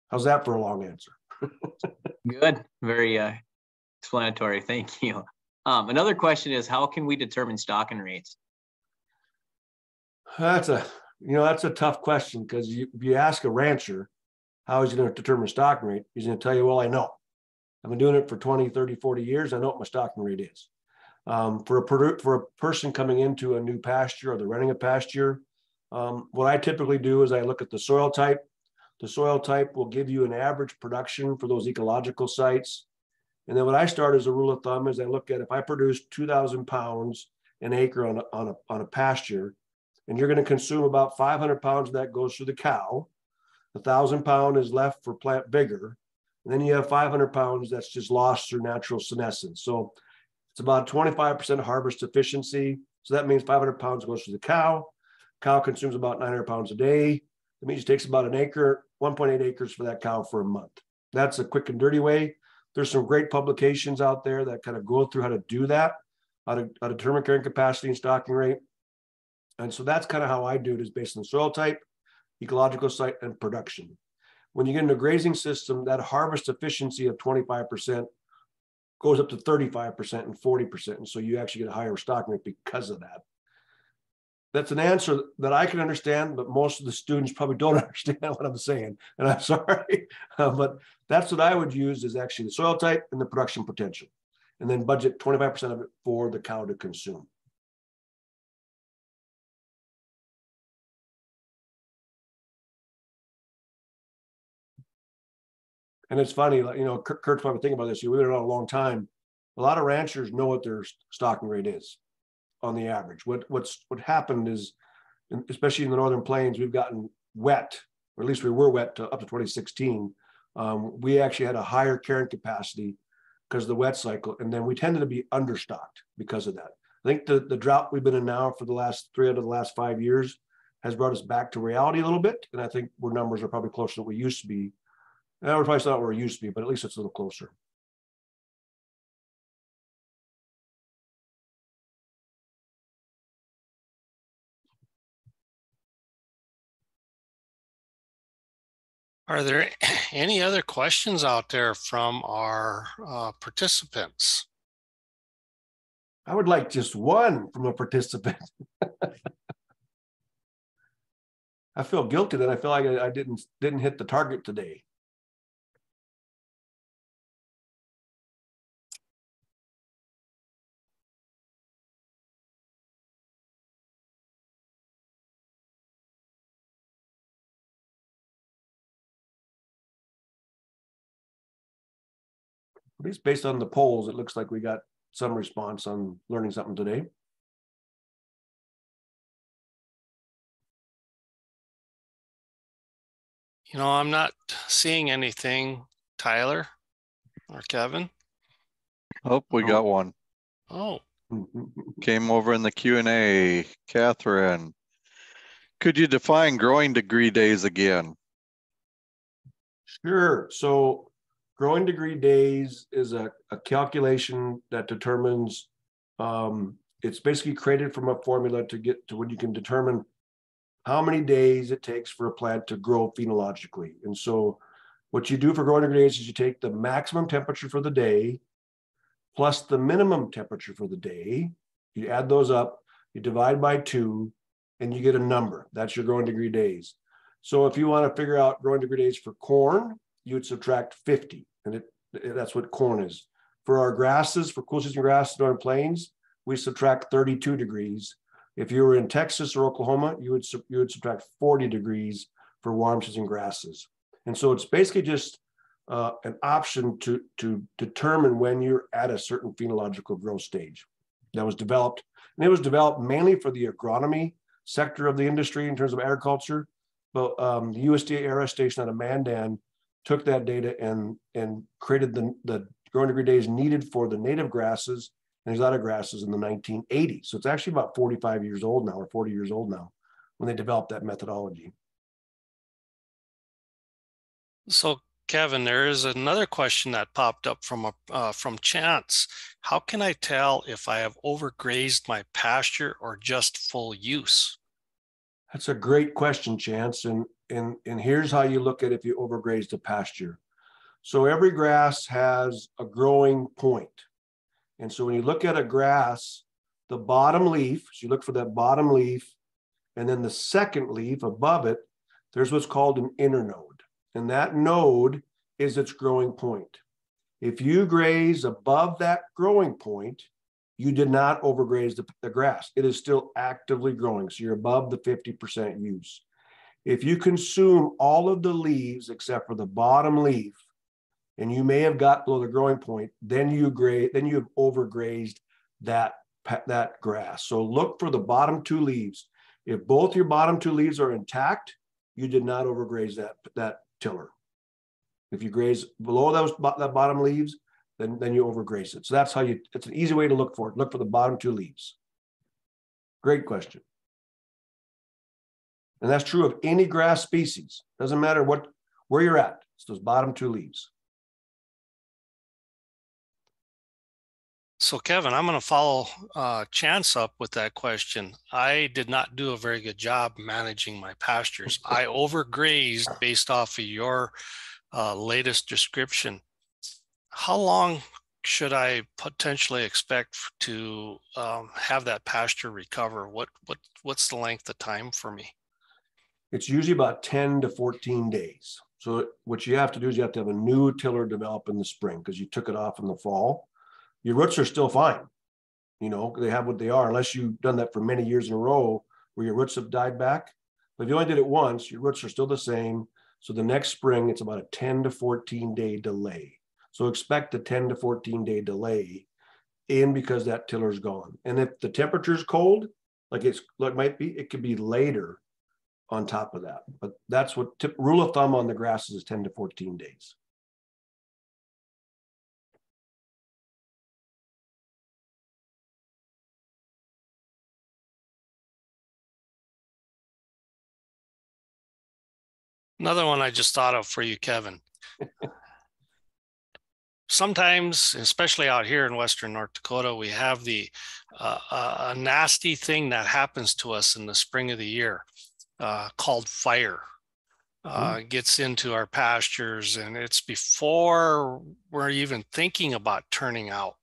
[SPEAKER 3] How's that for a long answer?
[SPEAKER 2] Good. Very uh, explanatory. Thank you. Um, another question is how can we determine stocking rates?
[SPEAKER 3] That's a you know that's a tough question because you, if you ask a rancher how is he going to determine stocking rate, he's going to tell you, well, I know. I've been doing it for 20, 30, 40 years. I know what my stocking rate is. Um, for a for a person coming into a new pasture or they're renting a pasture, um, what I typically do is I look at the soil type, the soil type will give you an average production for those ecological sites. And then what I start as a rule of thumb is I look at if I produce 2,000 pounds an acre on a, on a, on a pasture, and you're going to consume about 500 pounds that goes through the cow, a thousand pound is left for plant vigor, and then you have 500 pounds that's just lost through natural senescence. So it's about 25% harvest efficiency. So that means 500 pounds goes to the cow. Cow consumes about 900 pounds a day. That means it takes about an acre 1.8 acres for that cow for a month. That's a quick and dirty way. There's some great publications out there that kind of go through how to do that, how to, how to determine carrying capacity and stocking rate. And so that's kind of how I do it is based on soil type, ecological site, and production. When you get into a grazing system, that harvest efficiency of 25% goes up to 35% and 40%. And so you actually get a higher stocking rate because of that that's an answer that I can understand, but most of the students probably don't understand what I'm saying. And I'm sorry, uh, but that's what I would use is actually the soil type and the production potential. And then budget 25% of it for the cow to consume. And it's funny, you know, Kurt's probably thinking about this. We've been around a long time. A lot of ranchers know what their stocking rate is on the average. What what's what happened is, especially in the northern plains, we've gotten wet, or at least we were wet to, up to 2016. Um, we actually had a higher carrying capacity because of the wet cycle. And then we tended to be understocked because of that. I think the, the drought we've been in now for the last three out of the last five years has brought us back to reality a little bit. And I think our numbers are probably closer to what we used to be. And we're probably not where we used to be, but at least it's a little closer.
[SPEAKER 4] Are there any other questions out there from our uh, participants?
[SPEAKER 3] I would like just one from a participant. I feel guilty that I feel like I, I didn't didn't hit the target today. At least based on the polls, it looks like we got some response on learning something today.
[SPEAKER 4] You know, I'm not seeing anything, Tyler or Kevin.
[SPEAKER 1] Oh, we oh. got one.
[SPEAKER 4] Oh,
[SPEAKER 1] Came over in the Q and A. Catherine, could you define growing degree days again?
[SPEAKER 3] Sure. So growing degree days is a, a calculation that determines um, it's basically created from a formula to get to when you can determine how many days it takes for a plant to grow phenologically. And so what you do for growing degree days is you take the maximum temperature for the day plus the minimum temperature for the day. You add those up, you divide by two, and you get a number. That's your growing degree days. So if you want to figure out growing degree days for corn, you would subtract 50, and it, that's what corn is. For our grasses, for cool season grasses in our plains, we subtract 32 degrees. If you were in Texas or Oklahoma, you would you would subtract 40 degrees for warm season grasses. And so it's basically just uh, an option to, to determine when you're at a certain phenological growth stage that was developed. And it was developed mainly for the agronomy sector of the industry in terms of agriculture. But um, the USDA ARS station out of Mandan took that data and, and created the, the growing degree days needed for the native grasses and exotic grasses in the 1980s. So it's actually about 45 years old now or 40 years old now when they developed that methodology.
[SPEAKER 4] so Kevin, there is another question that popped up from a uh, from Chance. How can I tell if I have overgrazed my pasture or just full use?
[SPEAKER 3] That's a great question, Chance. And and and here's how you look at if you overgrazed a pasture. So every grass has a growing point. And so when you look at a grass, the bottom leaf, so you look for that bottom leaf, and then the second leaf above it, there's what's called an internode and that node is its growing point. If you graze above that growing point, you did not overgraze the, the grass. It is still actively growing. So you're above the 50% use. If you consume all of the leaves except for the bottom leaf, and you may have got below the growing point, then you graze, then you have overgrazed that, that grass. So look for the bottom two leaves. If both your bottom two leaves are intact, you did not overgraze that, that tiller. If you graze below those that bottom leaves, then then you overgraze it. So that's how you. It's an easy way to look for it. Look for the bottom two leaves. Great question. And that's true of any grass species. Doesn't matter what where you're at. It's those bottom two leaves.
[SPEAKER 4] So, Kevin, I'm going to follow uh, Chance up with that question. I did not do a very good job managing my pastures. I overgrazed based off of your uh, latest description. How long should I potentially expect to um, have that pasture recover? What what what's the length of time for me?
[SPEAKER 3] It's usually about 10 to 14 days. So what you have to do is you have to have a new tiller develop in the spring because you took it off in the fall your roots are still fine. You know, they have what they are, unless you've done that for many years in a row where your roots have died back. But if you only did it once, your roots are still the same. So the next spring, it's about a 10 to 14 day delay. So expect a 10 to 14 day delay in because that tiller's gone. And if the temperature's cold, like it's like it might be, it could be later on top of that. But that's what tip, rule of thumb on the grasses is 10 to 14 days.
[SPEAKER 4] Another one I just thought of for you, Kevin. Sometimes, especially out here in Western North Dakota, we have the uh, a nasty thing that happens to us in the spring of the year uh, called fire. Uh, mm-hmm. gets into our pastures, and it's before we're even thinking about turning out.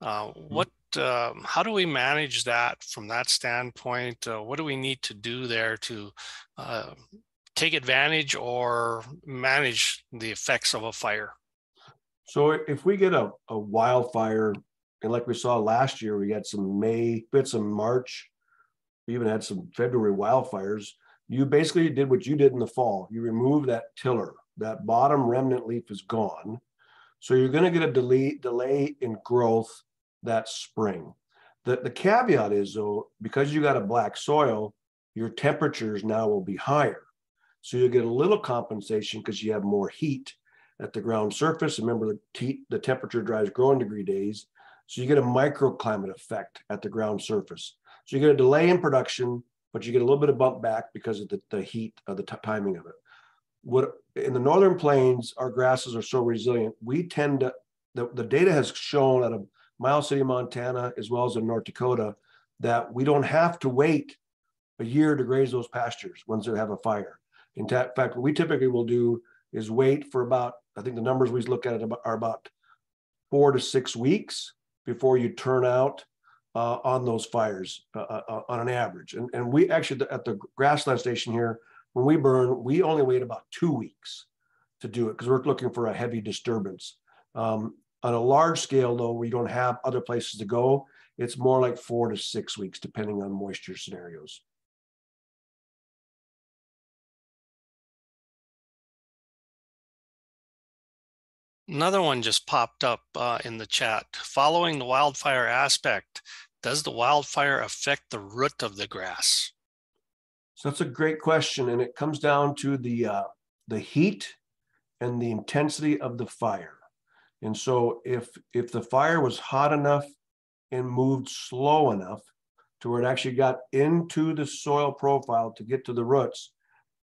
[SPEAKER 4] Uh, mm-hmm. What um, how do we manage that from that standpoint? Uh, what do we need to do there to uh, take advantage or manage the effects of a fire?
[SPEAKER 3] So if we get a, a wildfire, and like we saw last year, we had some May, had some March, we even had some February wildfires. You basically did what you did in the fall. You removed that tiller. That bottom remnant leaf is gone. So you're going to get a delay, delay in growth that spring. The, the caveat is though, because you got a black soil, your temperatures now will be higher. So you'll get a little compensation because you have more heat at the ground surface. Remember the the temperature drives growing degree days. So you get a microclimate effect at the ground surface. So you get a delay in production, but you get a little bit of bump back because of the, the heat of the t- timing of it. What in the northern plains, our grasses are so resilient. We tend to the, the data has shown out of Miles City, Montana, as well as in North Dakota, that we don't have to wait a year to graze those pastures once they have a fire. In fact, what we typically will do is wait for about, I think the numbers we look at are about four to six weeks before you turn out uh, on those fires uh, uh, uh on an average. And, and we actually, at the grassland station here, when we burn, we only wait about two weeks to do it because we're looking for a heavy disturbance. Um, on a large scale, though, we don't have other places to go. It's more like four to six weeks, depending on moisture scenarios.
[SPEAKER 4] Another one just popped up uh, in the chat. Following the wildfire aspect, does the wildfire affect the root of the grass?
[SPEAKER 3] So that's a great question, and it comes down to the uh, the heat and the intensity of the fire. And so if if the fire was hot enough and moved slow enough to where it actually got into the soil profile to get to the roots,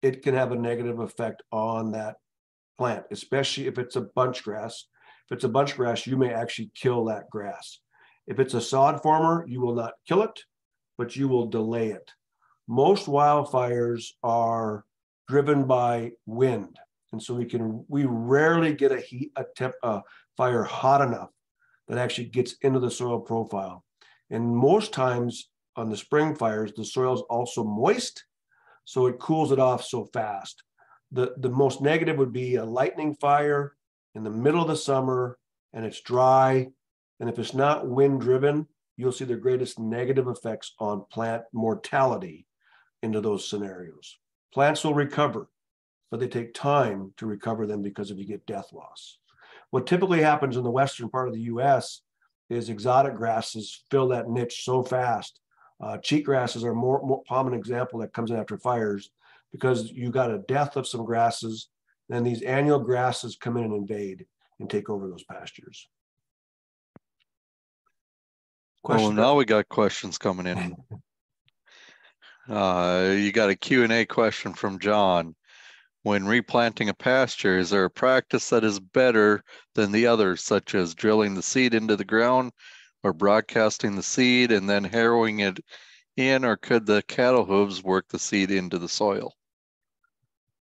[SPEAKER 3] it can have a negative effect on that plant, especially if it's a bunch grass. If it's a bunch grass, you may actually kill that grass. If it's a sod former, you will not kill it, but you will delay it. Most wildfires are driven by wind. And so we can, we rarely get a heat, a temp, a fire hot enough that actually gets into the soil profile. And most times on the spring fires, the soil is also moist, so it cools it off so fast. The, the most negative would be a lightning fire in the middle of the summer and it's dry. And if it's not wind driven, you'll see the greatest negative effects on plant mortality into those scenarios. Plants will recover, but they take time to recover them because if you get death loss. What typically happens in the western part of the US is exotic grasses fill that niche so fast. Uh, cheatgrasses are more, more common example that comes in after fires because you got a death of some grasses, then these annual grasses come in and invade and take over those pastures.
[SPEAKER 1] Well, now we got questions coming in. uh, you got a Q&A question from John. When replanting a pasture, is there a practice that is better than the others, such as drilling the seed into the ground or broadcasting the seed and then harrowing it in, or could the cattle hooves work the seed into the soil?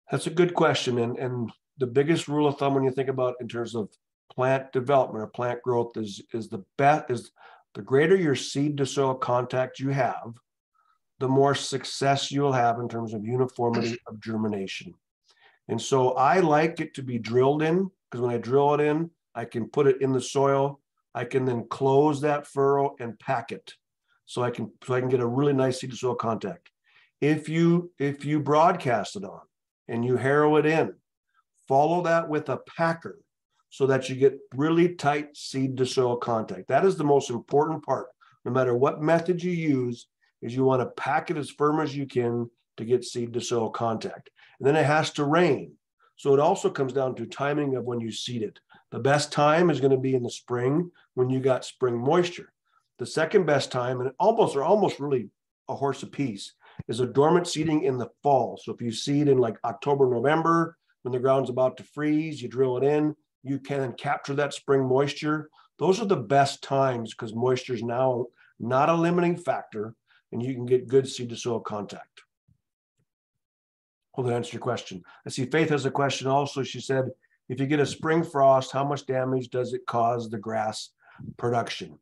[SPEAKER 3] That's a good question. And, and the biggest rule of thumb when you think about in terms of plant development or plant growth is, is the best is the greater your seed to soil contact you have, the more success you'll have in terms of uniformity of germination. And so I like it to be drilled in because when I drill it in, I can put it in the soil. I can then close that furrow and pack it. So I can so I can get a really nice seed to soil contact. If you if you broadcast it on, and you harrow it in. Follow that with a packer so that you get really tight seed to soil contact. That is the most important part. No matter what method you use, is you want to pack it as firm as you can to get seed to soil contact. And then it has to rain. So it also comes down to timing of when you seed it. The best time is going to be in the spring when you got spring moisture. The second best time, and almost are almost really a horse apiece, is a dormant seeding in the fall. So if you seed in like October, November, when the ground's about to freeze, you drill it in, you can capture that spring moisture. Those are the best times because moisture is now not a limiting factor and you can get good seed to soil contact. Hope that answers your question. I see Faith has a question also. She said, if you get a spring frost, how much damage does it cause the grass production?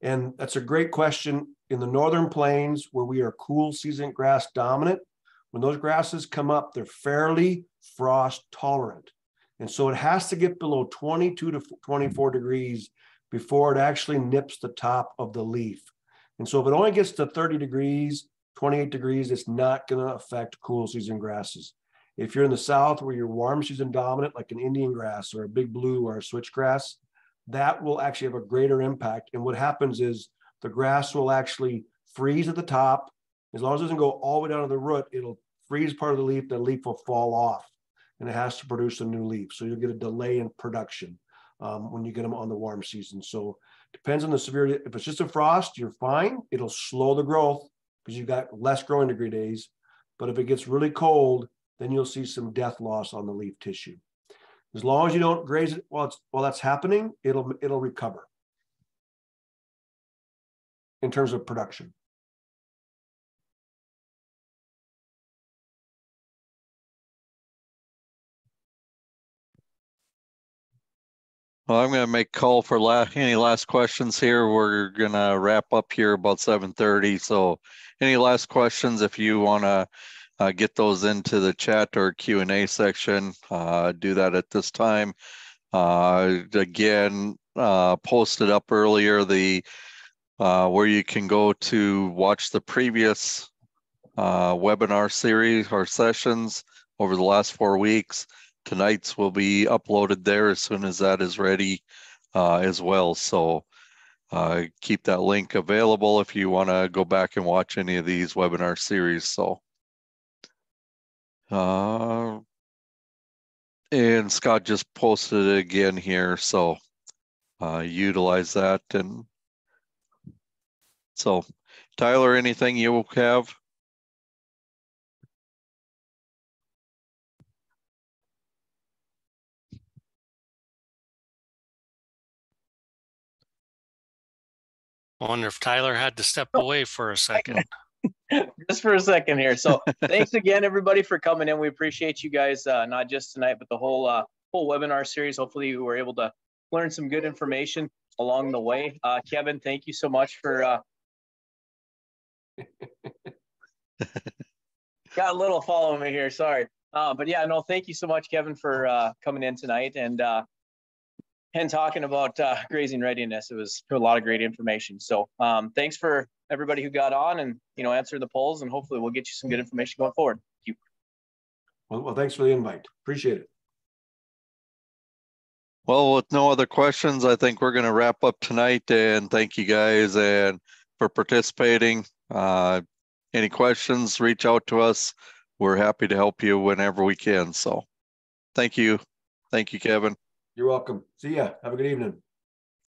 [SPEAKER 3] And that's a great question. In the northern plains, where we are cool season grass dominant, when those grasses come up, they're fairly frost tolerant. And so it has to get below 22 to 24 degrees before it actually nips the top of the leaf. And so if it only gets to 30 degrees, 28 degrees, it's not going to affect cool season grasses. If you're in the south where you're warm season dominant, like an Indian grass or a big blue or a switchgrass, that will actually have a greater impact. And what happens is the grass will actually freeze at the top. As long as it doesn't go all the way down to the root, it'll freeze part of the leaf, the leaf will fall off and it has to produce a new leaf. So you'll get a delay in production um, when you get them on the warm season. So depends on the severity. If it's just a frost, you're fine. It'll slow the growth because you've got less growing degree days. But if it gets really cold, then you'll see some death loss on the leaf tissue. As long as you don't graze it while it's while that's happening, it'll it'll recover in terms of production.
[SPEAKER 1] Well, I'm going to make call for la any last questions here. We're going to wrap up here about 7:30. So, any last questions? If you want to uh, get those into the chat or Q and A section, uh, do that at this time. Uh, again, uh, posted up earlier the uh, where you can go to watch the previous uh, webinar series or sessions over the last four weeks tonight's will be uploaded there as soon as that is ready uh, as well. So uh, keep that link available if you want to go back and watch any of these webinar series. So, uh, and Scott just posted it again here. So uh, utilize that. And so, Tyler, anything you have?
[SPEAKER 4] I wonder if Tyler had to step away for a second.
[SPEAKER 2] just for a second here. So thanks again, everybody, for coming in. We appreciate you guys, uh, not just tonight, but the whole uh, whole webinar series. Hopefully, you were able to learn some good information along the way. Uh, Kevin, thank you so much for. Uh... Got a little following me here. Sorry. Uh, but yeah, no, thank you so much, Kevin, for uh, coming in tonight. And uh, and talking about uh, grazing readiness. It was a lot of great information. So um, thanks for everybody who got on and you know answer the polls, and hopefully we'll get you some good information going forward. Thank you.
[SPEAKER 3] Well, well thanks for the invite. Appreciate it.
[SPEAKER 1] Well, with no other questions, I think we're going to wrap up tonight. And thank you guys and for participating. Uh, any questions? Reach out to us. We're happy to help you whenever we can. So, thank you. Thank you, Kevin.
[SPEAKER 3] You're welcome. See ya. Have a good evening.